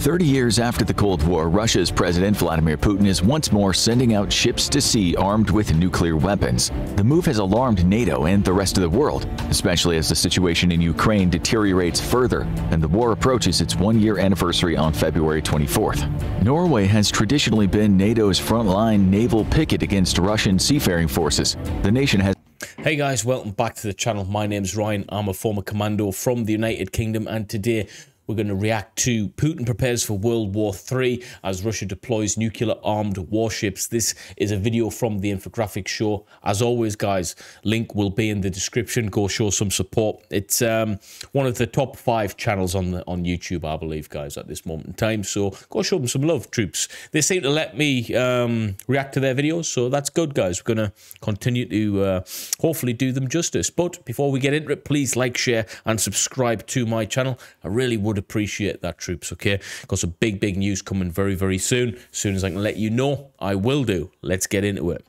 30 years after the Cold War, Russia's President Vladimir Putin is once more sending out ships to sea armed with nuclear weapons. The move has alarmed NATO and the rest of the world, especially as the situation in Ukraine deteriorates further and the war approaches its one year anniversary on February 24th. Norway has traditionally been NATO's frontline naval picket against Russian seafaring forces. The nation has Hey guys, welcome back to the channel. My name's Ryan. I'm a former commando from the United Kingdom and today we're going to react to Putin prepares for World War III as Russia deploys nuclear armed warships. This is a video from the infographic show. As always, guys, link will be in the description. Go show some support. It's um, one of the top five channels on the, on YouTube, I believe, guys, at this moment in time. So go show them some love, troops. They seem to let me um, react to their videos, so that's good, guys. We're going to continue to uh, hopefully do them justice. But before we get into it, please like, share, and subscribe to my channel. I really would would appreciate that, troops, okay? Got some big, big news coming very, very soon. As soon as I can let you know, I will do. Let's get into it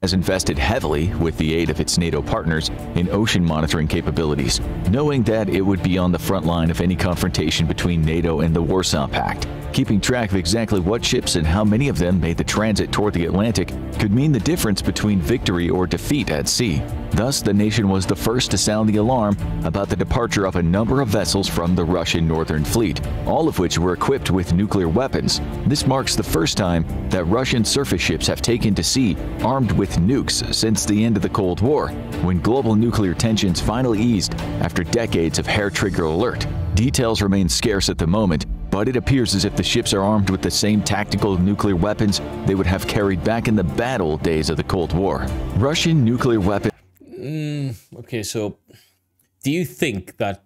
has invested heavily, with the aid of its NATO partners, in ocean monitoring capabilities, knowing that it would be on the front line of any confrontation between NATO and the Warsaw Pact. Keeping track of exactly what ships and how many of them made the transit toward the Atlantic could mean the difference between victory or defeat at sea. Thus, the nation was the first to sound the alarm about the departure of a number of vessels from the Russian Northern Fleet, all of which were equipped with nuclear weapons. This marks the first time that Russian surface ships have taken to sea armed with nukes since the end of the Cold War, when global nuclear tensions finally eased after decades of hair-trigger alert. Details remain scarce at the moment, but it appears as if the ships are armed with the same tactical nuclear weapons they would have carried back in the bad old days of the Cold War. Russian nuclear weapons. Mm, okay, so do you think that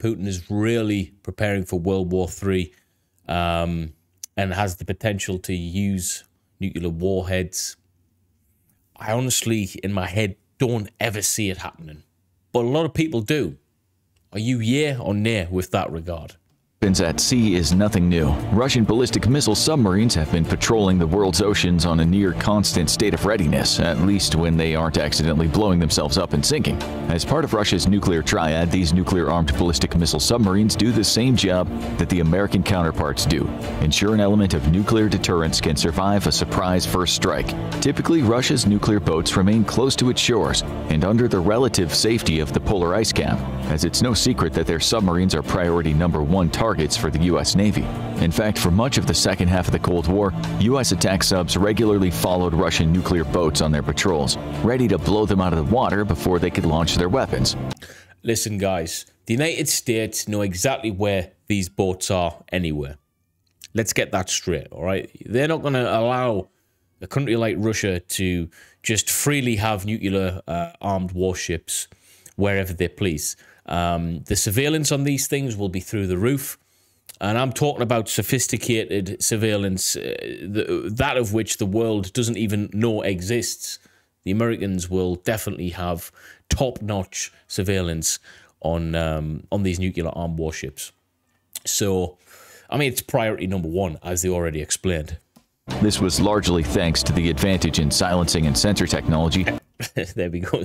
Putin is really preparing for World War III um, and has the potential to use nuclear warheads? I honestly, in my head, don't ever see it happening. But a lot of people do. Are you yeah or nay with that regard? At sea is nothing new. Russian ballistic missile submarines have been patrolling the world's oceans on a near constant state of readiness, at least when they aren't accidentally blowing themselves up and sinking. As part of Russia's nuclear triad, these nuclear-armed ballistic missile submarines do the same job that the American counterparts do, ensure an element of nuclear deterrence can survive a surprise first strike. Typically, Russia's nuclear boats remain close to its shores and under the relative safety of the polar ice cap, as it's no secret that their submarines are priority number one targets for the U.S. Navy. In fact, for much of the second half of the Cold War, U.S. attack subs regularly followed Russian nuclear boats on their patrols, ready to blow them out of the water before they could launch their weapons. Listen, guys, the United States know exactly where these boats are anywhere. Let's get that straight, all right? They're not going to allow a country like Russia to just freely have nuclear uh, armed warships wherever they please. Um, the surveillance on these things will be through the roof. And I'm talking about sophisticated surveillance, uh, the, that of which the world doesn't even know exists. The Americans will definitely have top-notch surveillance on um, on these nuclear armed warships. So, I mean, it's priority number one, as they already explained. This was largely thanks to the advantage in silencing and sensor technology there we go.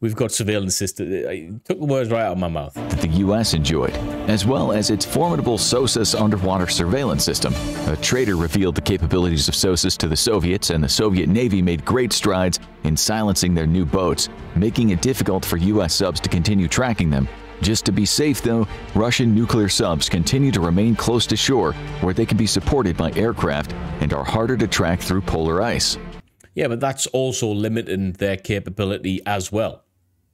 We've got surveillance system. I took the words right out of my mouth. That the U.S. enjoyed, as well as its formidable SOSUS underwater surveillance system. A trader revealed the capabilities of SOSUS to the Soviets, and the Soviet Navy made great strides in silencing their new boats, making it difficult for U.S. subs to continue tracking them. Just to be safe, though, Russian nuclear subs continue to remain close to shore, where they can be supported by aircraft and are harder to track through polar ice. Yeah, but that's also limiting their capability as well.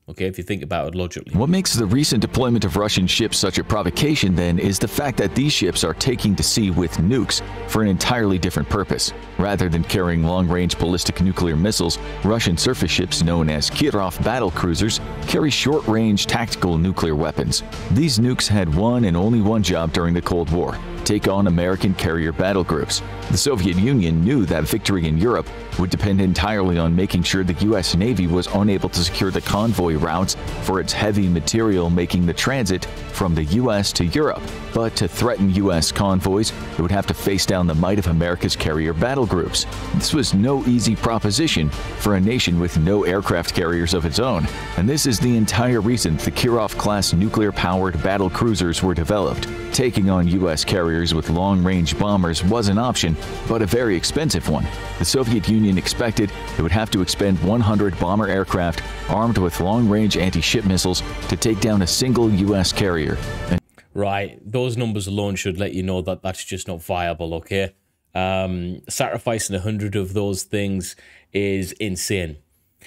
Okay, if you think about it logically. What makes the recent deployment of Russian ships such a provocation, then, is the fact that these ships are taking to sea with nukes for an entirely different purpose. Rather than carrying long-range ballistic nuclear missiles, Russian surface ships known as Kirov battle cruisers carry short-range tactical nuclear weapons. These nukes had one and only one job during the Cold War, take on American carrier battle groups. The Soviet Union knew that victory in Europe would depend entirely on making sure the U.S. Navy was unable to secure the convoy routes for its heavy material making the transit from the U.S. to Europe. But to threaten U.S. convoys, it would have to face down the might of America's carrier battle groups. This was no easy proposition for a nation with no aircraft carriers of its own, and this is the entire reason the Kirov-class nuclear-powered battle cruisers were developed. Taking on U.S. carriers with long-range bombers was an option, but a very expensive one. The Soviet Union expected it would have to expend 100 bomber aircraft armed with long-range anti-ship missiles to take down a single U.S. carrier. And right, those numbers alone should let you know that that's just not viable, okay? Um, sacrificing 100 of those things is insane,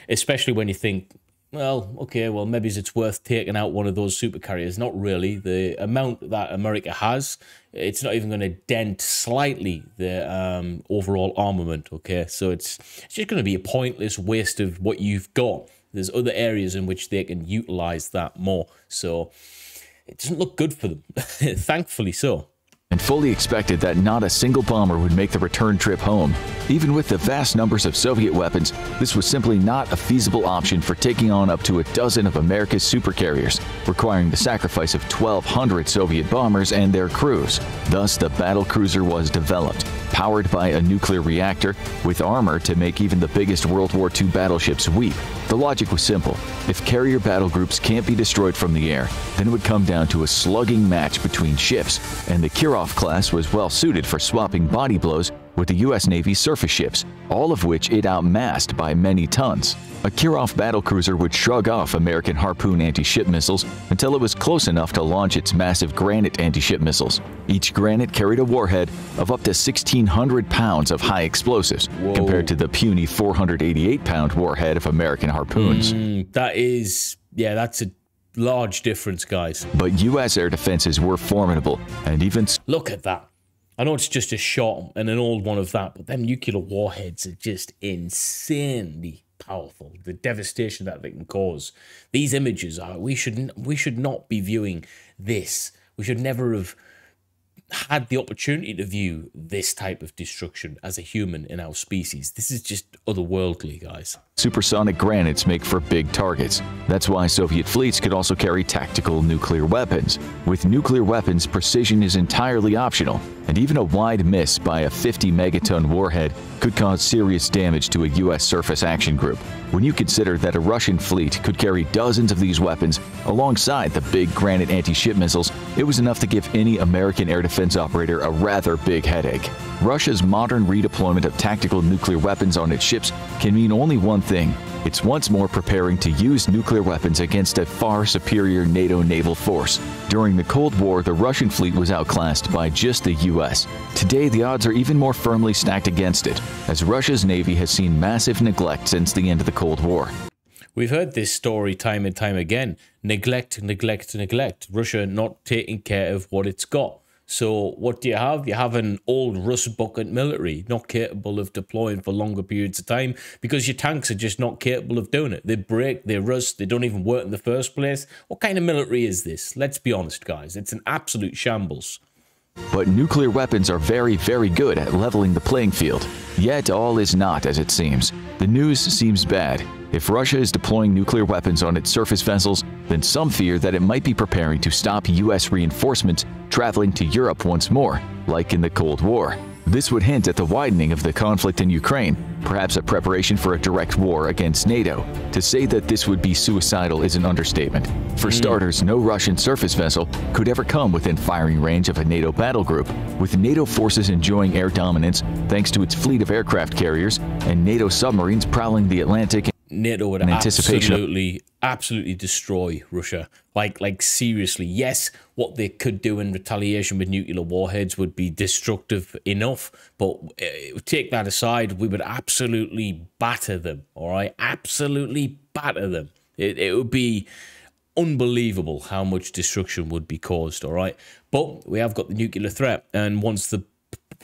especially when you think well, okay, well, maybe it's worth taking out one of those super carriers. Not really. The amount that America has, it's not even going to dent slightly the um, overall armament, okay? So it's, it's just going to be a pointless waste of what you've got. There's other areas in which they can utilize that more. So it doesn't look good for them, thankfully so and fully expected that not a single bomber would make the return trip home. Even with the vast numbers of Soviet weapons, this was simply not a feasible option for taking on up to a dozen of America's supercarriers, requiring the sacrifice of 1,200 Soviet bombers and their crews. Thus, the battle cruiser was developed, powered by a nuclear reactor, with armor to make even the biggest World War II battleships weep. The logic was simple. If carrier battle groups can't be destroyed from the air, then it would come down to a slugging match between ships, and the Kirov class was well suited for swapping body blows with the U.S. Navy surface ships, all of which it outmassed by many tons. A Kirov battlecruiser would shrug off American Harpoon anti-ship missiles until it was close enough to launch its massive Granite anti-ship missiles. Each Granite carried a warhead of up to 1,600 pounds of high explosives, Whoa. compared to the puny 488-pound warhead of American Harpoons. Mm, that is, yeah, that's a large difference, guys. But U.S. air defenses were formidable, and even... Look at that. I know it's just a shot and an old one of that, but them nuclear warheads are just insanely powerful. The devastation that they can cause. These images are... We should, we should not be viewing this. We should never have had the opportunity to view this type of destruction as a human in our species. This is just otherworldly, guys. Supersonic granites make for big targets. That's why Soviet fleets could also carry tactical nuclear weapons. With nuclear weapons, precision is entirely optional, and even a wide miss by a 50 megaton warhead could cause serious damage to a U.S. surface action group. When you consider that a Russian fleet could carry dozens of these weapons alongside the big Granite anti-ship missiles, it was enough to give any American air defense operator a rather big headache. Russia's modern redeployment of tactical nuclear weapons on its ships can mean only one thing. It's once more preparing to use nuclear weapons against a far superior NATO naval force. During the Cold War, the Russian fleet was outclassed by just the US. Today, the odds are even more firmly stacked against it, as Russia's navy has seen massive neglect since the end of the Cold War. We've heard this story time and time again. Neglect, neglect, neglect. Russia not taking care of what it's got. So what do you have? You have an old rust bucket military, not capable of deploying for longer periods of time because your tanks are just not capable of doing it. They break, they rust, they don't even work in the first place. What kind of military is this? Let's be honest, guys. It's an absolute shambles. But nuclear weapons are very, very good at leveling the playing field. Yet all is not as it seems. The news seems bad. If Russia is deploying nuclear weapons on its surface vessels, then some fear that it might be preparing to stop U.S. reinforcements traveling to Europe once more, like in the Cold War. This would hint at the widening of the conflict in Ukraine, perhaps a preparation for a direct war against NATO. To say that this would be suicidal is an understatement. For mm. starters, no Russian surface vessel could ever come within firing range of a NATO battle group, with NATO forces enjoying air dominance thanks to its fleet of aircraft carriers and NATO submarines prowling the Atlantic NATO would absolutely, absolutely destroy Russia. Like, like seriously, yes, what they could do in retaliation with nuclear warheads would be destructive enough. But uh, take that aside, we would absolutely batter them. All right, absolutely batter them. It, it would be unbelievable how much destruction would be caused. All right, but we have got the nuclear threat, and once the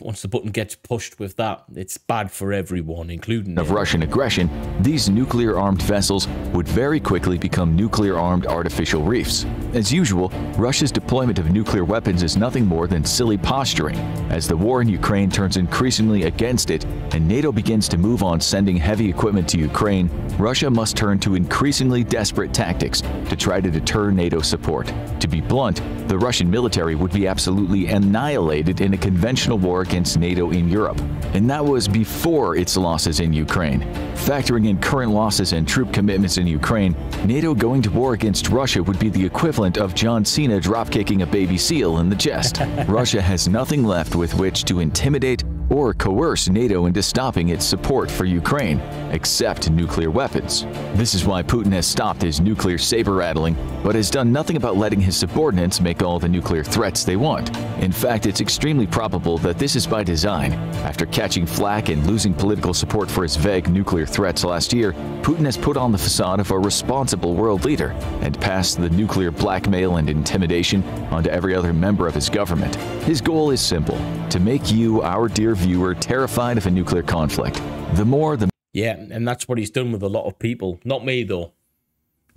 once the button gets pushed with that, it's bad for everyone, including of Russian aggression, these nuclear-armed vessels would very quickly become nuclear-armed artificial reefs. As usual, Russia's deployment of nuclear weapons is nothing more than silly posturing, as the war in Ukraine turns increasingly against it and NATO begins to move on sending heavy equipment to Ukraine, Russia must turn to increasingly desperate tactics to try to deter NATO support. To be blunt, the Russian military would be absolutely annihilated in a conventional war against NATO in Europe. And that was before its losses in Ukraine. Factoring in current losses and troop commitments in Ukraine, NATO going to war against Russia would be the equivalent of John Cena dropkicking a baby seal in the chest. Russia has nothing left with which to intimidate or coerce NATO into stopping its support for Ukraine, except nuclear weapons. This is why Putin has stopped his nuclear saber rattling, but has done nothing about letting his subordinates make all the nuclear threats they want. In fact, it's extremely probable that this is by design. After catching flack and losing political support for his vague nuclear threats last year, Putin has put on the facade of a responsible world leader and passed the nuclear blackmail and intimidation onto every other member of his government. His goal is simple to make you, our dear viewer, terrified of a nuclear conflict. The more, the yeah, and that's what he's done with a lot of people. Not me, though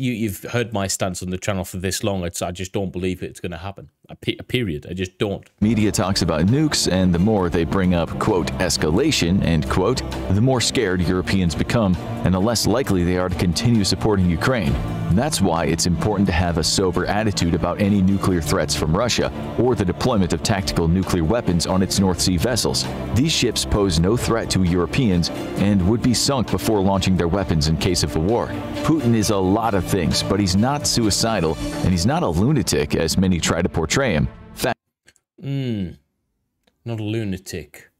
you, you've heard my stance on the channel for this long. It's, I just don't believe it's going to happen. A, pe a period. I just don't. Media talks about nukes, and the more they bring up, quote, escalation, end quote, the more scared Europeans become, and the less likely they are to continue supporting Ukraine. That's why it's important to have a sober attitude about any nuclear threats from Russia or the deployment of tactical nuclear weapons on its North Sea vessels. These ships pose no threat to Europeans and would be sunk before launching their weapons in case of a war. Putin is a lot of things, but he's not suicidal and he's not a lunatic as many try to portray him. Mm, not a lunatic.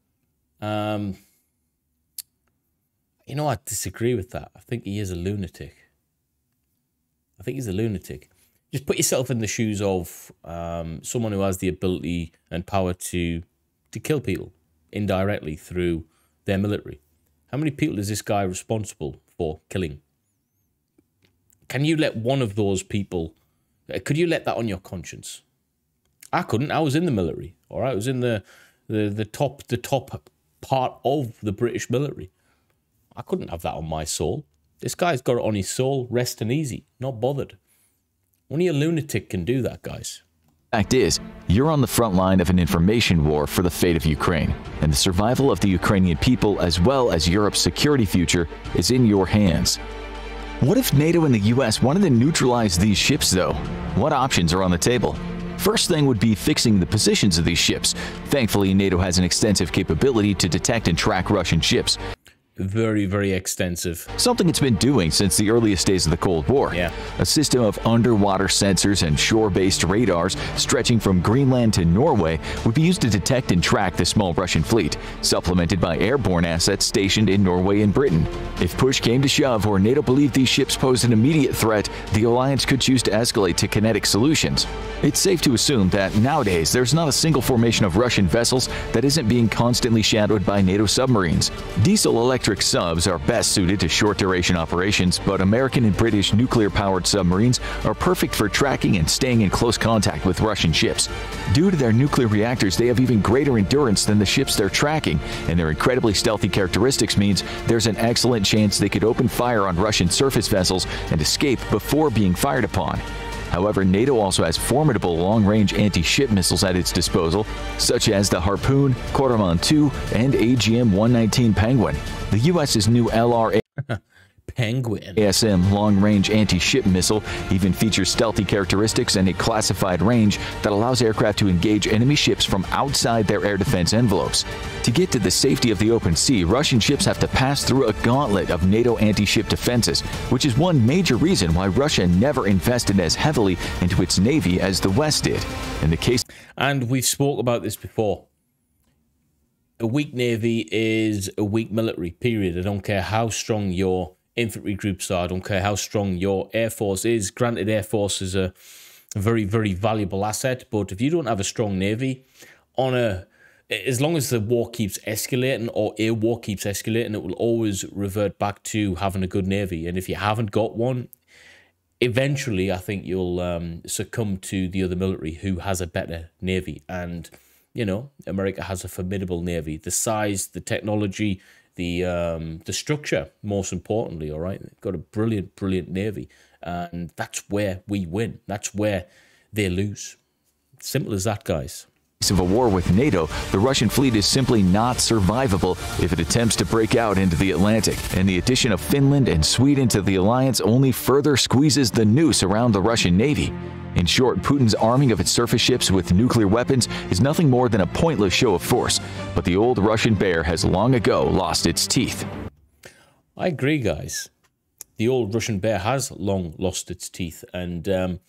Um, you know, I disagree with that. I think he is a lunatic. I think he's a lunatic. Just put yourself in the shoes of um, someone who has the ability and power to to kill people indirectly through their military. How many people is this guy responsible for killing? Can you let one of those people? Could you let that on your conscience? I couldn't. I was in the military. All right, I was in the the the top the top part of the British military. I couldn't have that on my soul. This guy's got it on his soul, resting easy, not bothered. Only a lunatic can do that, guys. Fact is, you're on the front line of an information war for the fate of Ukraine, and the survival of the Ukrainian people as well as Europe's security future is in your hands. What if NATO and the US wanted to neutralize these ships, though? What options are on the table? First thing would be fixing the positions of these ships. Thankfully, NATO has an extensive capability to detect and track Russian ships very, very extensive. Something it's been doing since the earliest days of the Cold War. Yeah. A system of underwater sensors and shore-based radars stretching from Greenland to Norway would be used to detect and track the small Russian fleet, supplemented by airborne assets stationed in Norway and Britain. If push came to shove or NATO believed these ships posed an immediate threat, the alliance could choose to escalate to kinetic solutions. It's safe to assume that nowadays there's not a single formation of Russian vessels that isn't being constantly shadowed by NATO submarines. Diesel electric electric subs are best suited to short-duration operations, but American and British nuclear-powered submarines are perfect for tracking and staying in close contact with Russian ships. Due to their nuclear reactors, they have even greater endurance than the ships they're tracking, and their incredibly stealthy characteristics means there's an excellent chance they could open fire on Russian surface vessels and escape before being fired upon. However, NATO also has formidable long-range anti-ship missiles at its disposal, such as the Harpoon, Karaman 2, and AGM-119 Penguin. The U.S.'s new LRA Penguin. ASM long-range anti-ship missile even features stealthy characteristics and a classified range that allows aircraft to engage enemy ships from outside their air defense envelopes. To get to the safety of the open sea, Russian ships have to pass through a gauntlet of NATO anti-ship defenses, which is one major reason why Russia never invested as heavily into its navy as the West did. In the case And we've spoke about this before. A weak navy is a weak military, period. I don't care how strong your infantry groups are. I don't care how strong your air force is. Granted, air force is a very, very valuable asset, but if you don't have a strong navy, on a as long as the war keeps escalating or a war keeps escalating, it will always revert back to having a good navy. And if you haven't got one, eventually I think you'll um, succumb to the other military who has a better navy. And you know, America has a formidable navy. The size, the technology, the um, the structure, most importantly, all right, They've got a brilliant, brilliant navy, and that's where we win. That's where they lose. Simple as that, guys of a war with NATO, the Russian fleet is simply not survivable if it attempts to break out into the Atlantic, and the addition of Finland and Sweden to the alliance only further squeezes the noose around the Russian Navy. In short, Putin's arming of its surface ships with nuclear weapons is nothing more than a pointless show of force, but the old Russian bear has long ago lost its teeth. I agree, guys. The old Russian bear has long lost its teeth, and um,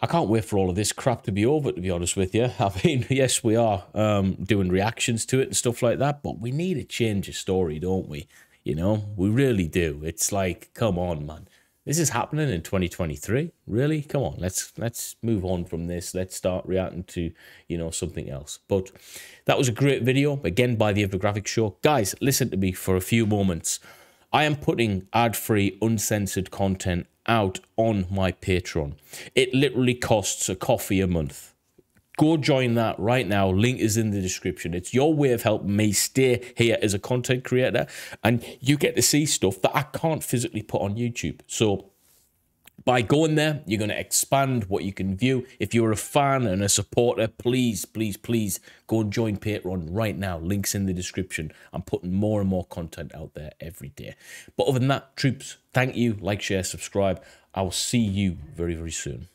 I can't wait for all of this crap to be over, to be honest with you. I mean, yes, we are um, doing reactions to it and stuff like that, but we need a change of story, don't we? You know, we really do. It's like, come on, man. This is happening in 2023. Really? Come on, let's let's move on from this. Let's start reacting to, you know, something else. But that was a great video, again by the infographic Show. Guys, listen to me for a few moments. I am putting ad-free, uncensored content out on my Patreon. It literally costs a coffee a month. Go join that right now. Link is in the description. It's your way of helping me stay here as a content creator, and you get to see stuff that I can't physically put on YouTube. So by going there, you're going to expand what you can view. If you're a fan and a supporter, please, please, please go and join Patreon right now. Links in the description. I'm putting more and more content out there every day. But other than that, troops, thank you. Like, share, subscribe. I will see you very, very soon.